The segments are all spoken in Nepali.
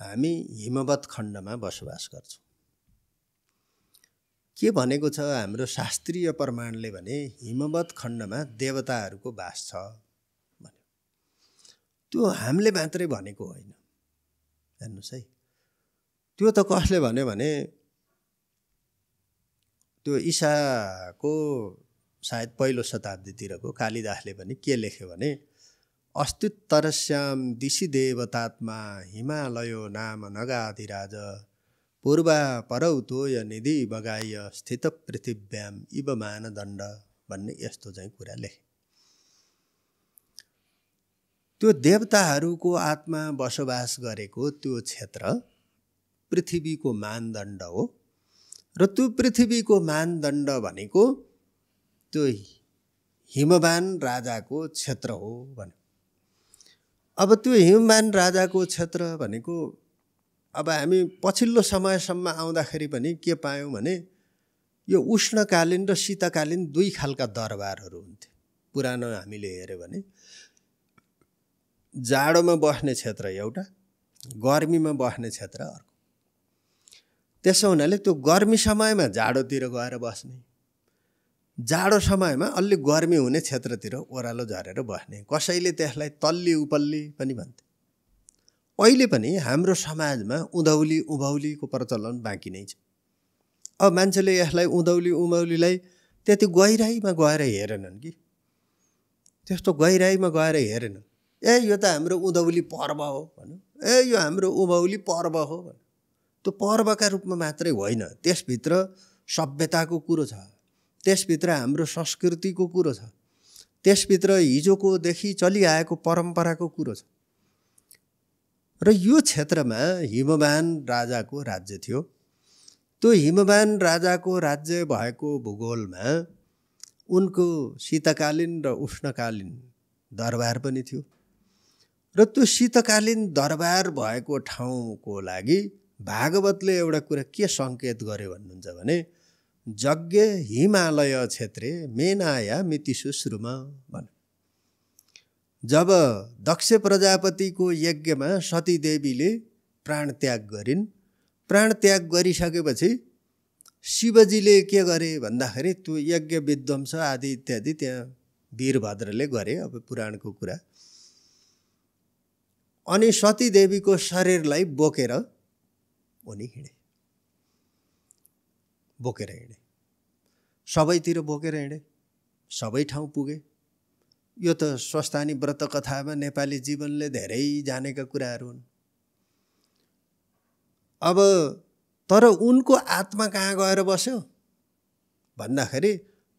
हामी हिमवत खण्डमा बसोबास गर्छौँ। के भनेको छ हाम्रो शास्त्रीय प्रमाणले भने हिमवत खण्डमा देवताहरूको बास छ भन्यो। त्यो हामीले मात्रै भनेको होइन। हेर्नुहोस् है। त्यो त कसले भन्यो भने त्यो ईसाको सायद पहिलो शताब्दीतिरको कालिदासले पनि के लेख्यो भने अस्तित्तरस्याम दिशी देवतात्मा हिमालयो नाम नगाधिराज। पूर्वा परौतोय निधि बगाय स्थित पृथिव्याम इव मानदण्ड भन्ने यस्तो चाहिँ कुरा लेखे। त्यो देवताहरूको आत्मा बसोबास गरेको त्यो क्षेत्र पृथ्वीको मानदण्ड हो र त्यो पृथ्वीको मानदण्ड भनेको त्यो हिमवान राजाको क्षेत्र हो भने। अब त्यो हिमवान राजाको क्षेत्र भनेको अब हामी पछिल्लो समयसम्म आउँदाखेरि पनि के पायौँ भने यो उष्णकालीन र शीतकालीन दुई खालका दरबारहरू हुन्थे। पुरानो हामीले हेऱ्यो भने जाडोमा बस्ने क्षेत्र एउटा गर्मीमा बस्ने क्षेत्र अर्को। त्यसो हुनाले त्यो गर्मी समयमा जाडोतिर गएर बस्ने। जाडो समयमा अलि गर्मी हुने क्षेत्रतिर ओह्रालो झरेर बस्ने। कसैले त्यसलाई तल्ली उपल्ली पनि भन्थे। अहिले पनि हाम्रो समाजमा उधौली उभौलीको प्रचलन बाँकी नै छ। अब मान्छेले यसलाई उधौली उभौलीलाई त्यति गहिराइमा गएर हेरेनन् कि। त्यस्तो गहिराइमा गएर हेरेनन्। ए यो त हाम्रो उधौली पर्व हो भनौँ ए यो हाम्रो उभौली पर्व हो भनौँ त्यो पर्वका रूपमा मात्रै होइन। त्यसभित्र सभ्यताको कुरो छ। त्यसभित्र हाम्रो संस्कृतिको कुरो छ। त्यसभित्र हिजोकोदेखि चलिआएको परम्पराको कुरो छ। र यो क्षेत्रमा हिमवान राजाको राज्य थियो। त्यो हिमवान राजाको राज्य भएको भूगोलमा उनको शीतकालीन र उष्णकालीन दरबार पनि थियो। र त्यो शीतकालीन दरबार भएको ठाउँको लागि भागवतले एउटा कुरा के सङ्केत गर्यो भन्नुहुन्छ भने यज्ञ हिमालय क्षेत्रे मेनाया मिति सुश्रुमा भन। जब दक्ष प्रजापतिको यज्ञमा सतीदेवीले प्राण त्याग गरिन् प्राण त्याग गरिसकेपछि शिवजीले के गरे भन्दाखेरि त्यो यज्ञ विध्वंस आदि इत्यादि त्यहाँ वीरभद्रले गरे अब पुराणको कुरा। अनि सतीदेवीको शरीरलाई बोकेर उनी हिँडे। बोकेर हिँडे। सबैतिर बोकेर हिँडे सबै ठाउँ पुगे। यो त स्वस्थानी व्रत कथामा नेपाली जीवनले धेरै जानेका कुराहरू हुन्। अब तर उनको आत्मा कहाँ गएर बस्यो? भन्दाखेरि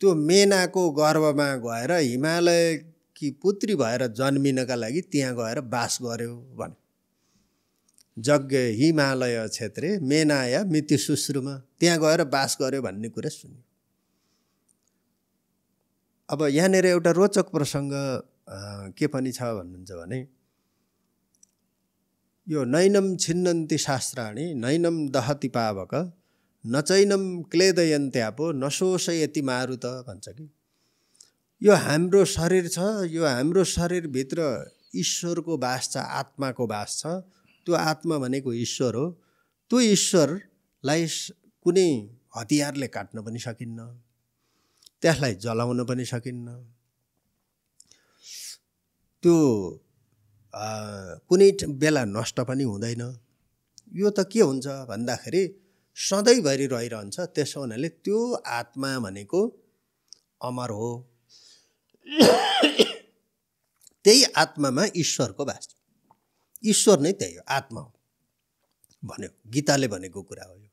त्यो मेनाको गर्भमा गएर हिमालयकी पुत्री भएर जन्मिनका लागि त्यहाँ गएर बास गर्यो भने। यज्ञ हिमालय क्षेत्रे मेनाया मिति सुश्रुमा त्यहाँ गएर बास गर्यो भन्ने कुरा सुन्यो। अब यहाँनिर एउटा रोचक प्रसङ्ग के पनि छ भन्नुहुन्छ भने यो नैनम छिन्नन्ती शास्त्राणी नैनम दहति पावक नचैनम क्लेदयन्त्यापो नशोषयति मारुत भन्छ कि? यो हाम्रो शरीर छ यो हाम्रो शरीरभित्र ईश्वरको बास छ आत्माको बास छ त्यो आत्मा भनेको ईश्वर हो। त्यो ईश्वरलाई कुनै हतियारले काट्न पनि सकिन्न। त्यसलाई जलाउन पनि सकिन्न। त्यो कुनै बेला नष्ट पनि हुँदैन। यो त के हुन्छ भन्दाखेरि सधैँभरि रहिरहन्छ त्यसो हुनाले त्यो आत्मा भनेको अमर हो। त्यही आत्मामा ईश्वरको बास ईश्वर नै त्यही हो आत्मा हो भन्यो। गीताले भनेको कुरा हो यो।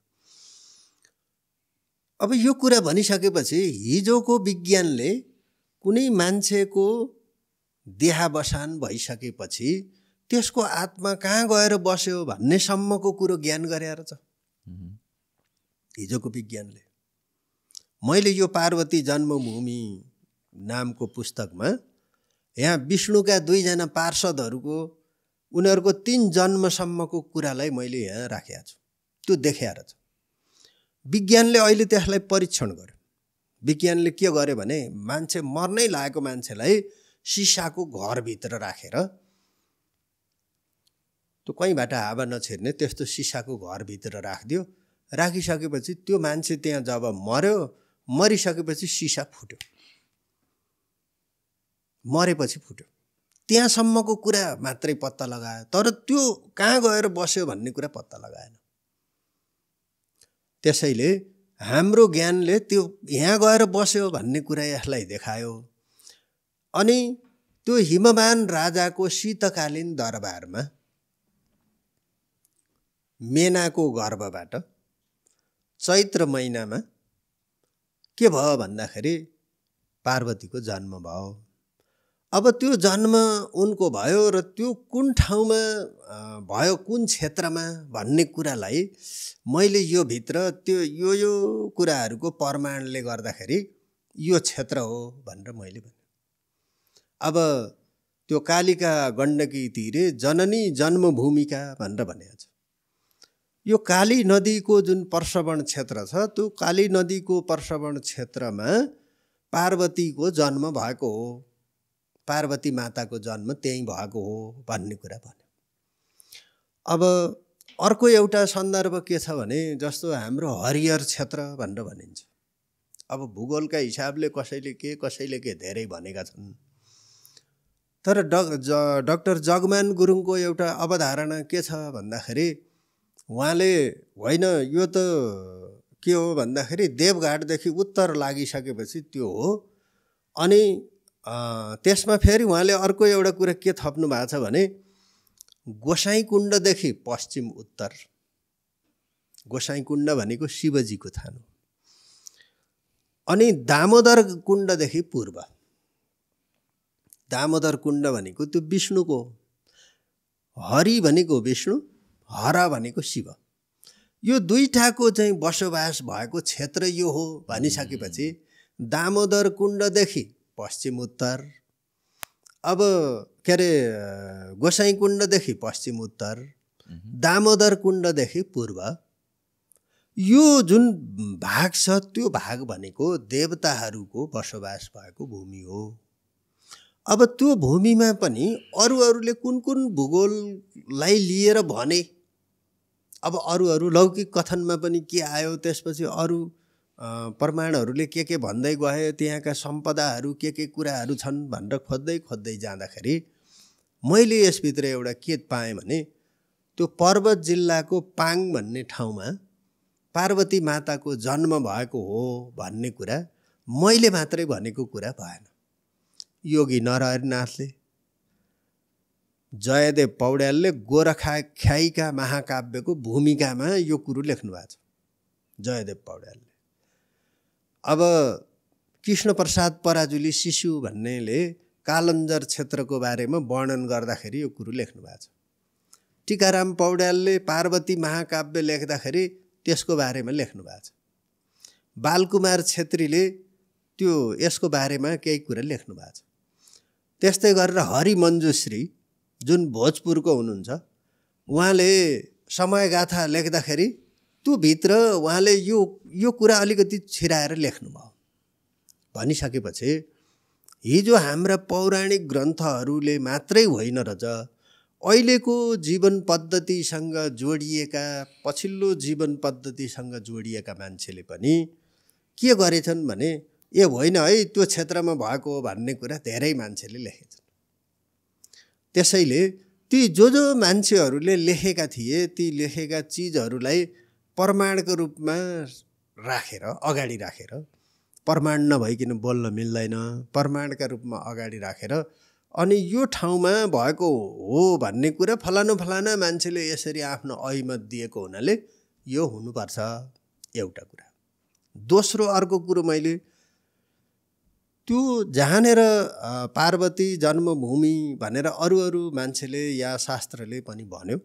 अब यो कुरा भनिसकेपछि हिजोको विज्ञानले कुनै मान्छेको देहावसान भइसकेपछि त्यसको आत्मा कहाँ गएर बस्यो भन्नेसम्मको कुरो ज्ञान गरेर छ। हिजोको विज्ञानले। मैले यो पार्वती जन्मभूमि नामको पुस्तकमा यहाँ विष्णुका दुईजना पार्षदहरूको उनीहरूको तिन जन्मसम्मको कुरालाई मैले यहाँ राखेको छु। त्यो देखाएर छ। विज्ञानले अहिले त्यसलाई परीक्षण गर्यो। विज्ञानले के गर्यो भने मान्छे मर्नै लागेको मान्छेलाई सिसाको घरभित्र राखेर त्यो कहीँबाट हावा नछिर्ने त्यस्तो सिसाको घरभित्र राखिदियो। राखिसकेपछि त्यो मान्छे त्यहाँ जब मऱ्यो मरिसकेपछि सिसा फुट्यो। मरेपछि फुट्यो। त्यहाँसम्मको कुरा मात्रै पत्ता लगायो। तर त्यो कहाँ गएर बस्यो भन्ने कुरा पत्ता लगाएन। त्यसैले हाम्रो ज्ञानले त्यो यहाँ गएर बस्यो भन्ने कुरा यसलाई देखायो। अनि त्यो हिमवान राजाको शीतकालीन दरबारमा मेनाको गर्भबाट चैत्र महिनामा के भयो भन्दाखेरि पार्वतीको जन्म भयो। अब त्यो जन्म उनको भयो र त्यो कुन ठाउँमा भयो कुन क्षेत्रमा भन्ने कुरालाई मैले यो भित्र त्यो यो यो कुराहरूको प्रमाणले गर्दाखेरि यो क्षेत्र हो भनेर मैले भने। अब त्यो कालिका गण्डकी तिरे जननी जन्मभूमिका भनेर भनेको छ। यो काली नदीको जुन प्रसवण क्षेत्र छ त्यो काली नदीको प्रसवण क्षेत्रमा पार्वतीको जन्म भएको हो। पार्वती माताको जन्म त्यहीँ भएको हो भन्ने कुरा भन्यो। अब अर्को एउटा सन्दर्भ के छ भने जस्तो हाम्रो हरिहर क्षेत्र भनेर भनिन्छ। अब भूगोलका हिसाबले कसैले के कसैले के धेरै भनेका छन्। तर डक ज डक्टर जगमान गुरुङको एउटा अवधारणा के छ भन्दाखेरि उहाँले होइन यो त के हो भन्दाखेरि देवघाटदेखि उत्तर लागिसकेपछि त्यो हो। अनि त्यसमा फेरि उहाँले अर्को एउटा कुरा के थप्नु भएको छ भने गोसाई कुण्डदेखि पश्चिम उत्तर। गोसाई कुण्ड भनेको शिवजीको थान हो। अनि दामोदर कुण्डदेखि पूर्व। दामोदर कुण्ड भनेको त्यो विष्णुको हरि भनेको विष्णु हर भनेको शिव। यो दुईटाको चाहिँ बसोबास भएको क्षेत्र यो हो भनिसकेपछि दामोदर कुण्डदेखि पश्चिम उत्तर। अब के अरे गोसाई कुण्डदेखि पश्चिम उत्तर दामोदर कुण्डदेखि पूर्व। यो जुन भाग छ त्यो भाग भनेको देवताहरूको बसोबास भएको भूमि हो। अब त्यो भूमिमा पनि अरू अरूले कुन कुन भूगोललाई लिएर भने? अब अरू अरू लौकिक कथनमा पनि के आयो त्यसपछि अरू प्रमाणहरूले के के भन्दै गए त्यहाँका सम्पदाहरू के के कुराहरू छन् भनेर खोज्दै खोज्दै जाँदाखेरि मैले यसभित्र एउटा के पाएँ भने त्यो पर्वत जिल्लाको पाङ भन्ने ठाउँमा पार्वती माताको जन्म भएको हो भन्ने कुरा मैले मात्रै भनेको कुरा भएन। योगी नरहरिनाथले जयदेव पौड्यालले गोरखा ख्याइका महाकाव्यको भूमिकामा यो कुरो लेख्नु भएको छ। जयदेव पौड्यालले। अब कृष्णप्रसाद पराजुली शिशु भन्नेले कालन्जर क्षेत्रको बारेमा वर्णन गर्दाखेरि यो कुरो लेख्नु भएको छ। टिकाराम पौड्यालले पार्वती महाकाव्य लेख्दाखेरि त्यसको बारेमा लेख्नु भएको छ। बालकुमार छेत्रीले त्यो यसको बारेमा केही कुरा लेख्नु भएको छ। त्यस्तै गरेर हरिमञ्जुश्री जुन भोजपुरको हुनुहुन्छ उहाँले समयगाथा लेख्दाखेरि त्यो भित्र उहाँले यो यो कुरा अलिकति छिराएर लेख्नुभयो। भनिसकेपछि हिजो हाम्रा पौराणिक ग्रन्थहरूले मात्रै होइन रहेछ अहिलेको जीवन पद्धतिसँग जोडिएका पछिल्लो जीवन पद्धतिसँग जोडिएका मान्छेले पनि के गरेछन् भने ए होइन है त्यो क्षेत्रमा भएको भन्ने कुरा धेरै मान्छेले लेखेछन्। त्यसैले ती जो जो मान्छेहरूले लेखेका थिए ती लेखेका चिजहरूलाई प्रमाणको रूपमा राखेर अगाडि राखेर प्रमाण नभइकन बोल्न मिल्दैन प्रमाणका रूपमा अगाडि राखेर अनि यो ठाउँमा भएको हो भन्ने कुरा फलानु फलाना मान्छेले यसरी आफ्नो ऐमत दिएको हुनाले यो हुनुपर्छ एउटा कुरा। दोस्रो अर्को कुरो मैले त्यो जहाँनिर पार्वती जन्मभूमि भनेर अरू अरू मान्छेले या शास्त्रले पनि भन्यो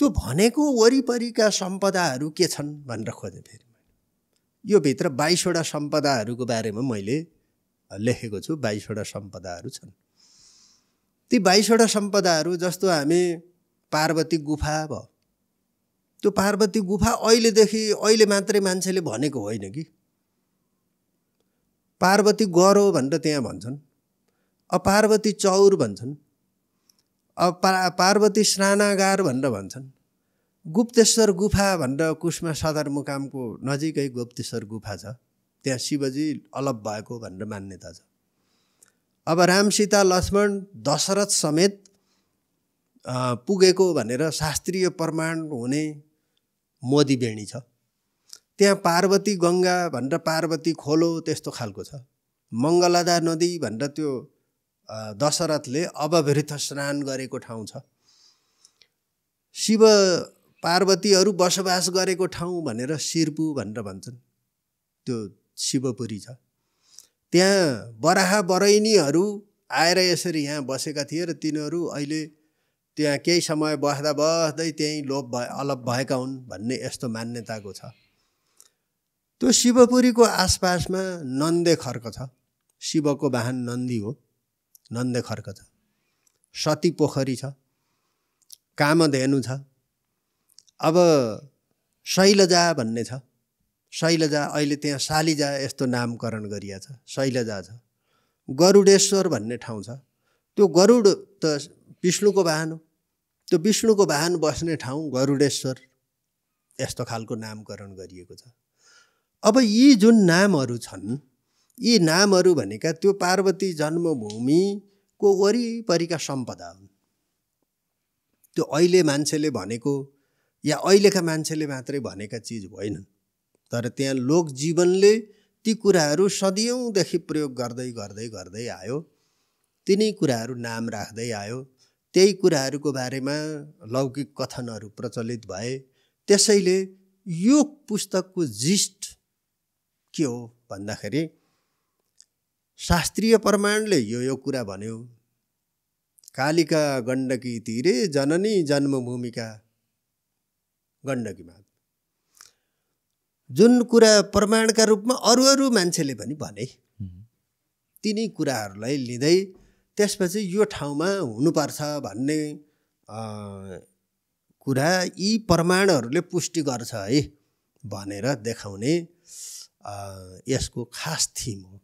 त्यो भनेको वरिपरिका सम्पदाहरू के छन् भनेर खोजेँ फेरि मैले। यो भित्र बाइसवटा सम्पदाहरूको बारेमा मैले लेखेको छु बाइसवटा सम्पदाहरू छन्। ती बाइसवटा सम्पदाहरू जस्तो हामी पार्वती गुफा भयो त्यो पार्वती गुफा अहिलेदेखि अहिले मात्रै मान्छेले भनेको होइन कि। पार्वती गरो भनेर त्यहाँ भन्छन् पार्वती चौर भन्छन् पा पार्वती स्नानागार भनेर भन्छन्। गुप्तेश्वर गुफा भनेर कुष्मा सदरमुकामको नजिकै गुप्तेश्वर गुफा छ। त्यहाँ शिवजी अलप भएको भनेर मान्यता छ। अब राम सीता लक्ष्मण दशरथ समेत पुगेको भनेर शास्त्रीय प्रमाण हुने मोदी बेणी छ। त्यहाँ पार्वती गङ्गा भनेर पार्वती खोलो त्यस्तो खालको छ। मङ्गलदा नदी भनेर त्यो दशरथले अवभृत स्नान गरेको ठाउँ छ। शिव पार्वतीहरू बसोबास गरेको ठाउँ भनेर सिरपु भनेर भन्छन्। त्यो शिवपुरी छ। त्यहाँ बराहा बरैनीहरू आएर यसरी यहाँ बसेका थिए र तिनीहरू अहिले त्यहाँ केही समय बस्दा बस्दै त्यहीँ लोप भए अलप भएका हुन् भन्ने यस्तो मान्यताको छ। त्यो शिवपुरीको आसपासमा नन्दे खर्क छ। शिवको वाहन नन्दी हो। नन्दे खर्क छ। सती पोखरी छ कामधेनु छ। अब शैलजा भन्ने छ। शैलजा अहिले त्यहाँ शालिजा यस्तो नामकरण गरिया छ शैलजा छ। गरुडेश्वर भन्ने ठाउँ छ। त्यो गरुड त विष्णुको वाहन हो। त्यो विष्णुको वाहन बस्ने ठाउँ गरुडेश्वर यस्तो खालको नामकरण गरिएको छ। अब यी जुन नामहरू छन् यी नामहरू भनेका त्यो पार्वती जन्मभूमिको वरिपरिका सम्पदा हुन्। त्यो अहिले मान्छेले भनेको या अहिलेका मान्छेले मात्रै भनेका चिज होइनन् तर त्यहाँ लोकजीवनले ती कुराहरू सदियौँदेखि प्रयोग गर्दै गर्दै गर्दै आयो। तिनै कुराहरू नाम राख्दै आयो। त्यही कुराहरूको बारेमा लौकिक कथनहरू प्रचलित भए। त्यसैले यो पुस्तकको जिस्ट के हो भन्दाखेरि शास्त्रीय प्रमाणले यो यो कुरा भन्यो। कालिका गण्डकी तिरे जननी जन्मभूमिका। गण्डकीमा। जुन कुरा प्रमाणका रूपमा अरू अरू मान्छेले पनि भने तिनी कुराहरूलाई लिँदै त्यसपछि यो ठाउँमा हुनुपर्छ भन्ने कुरा यी प्रमाणहरूले पुष्टि गर्छ है भनेर देखाउने यसको खास थिम हो।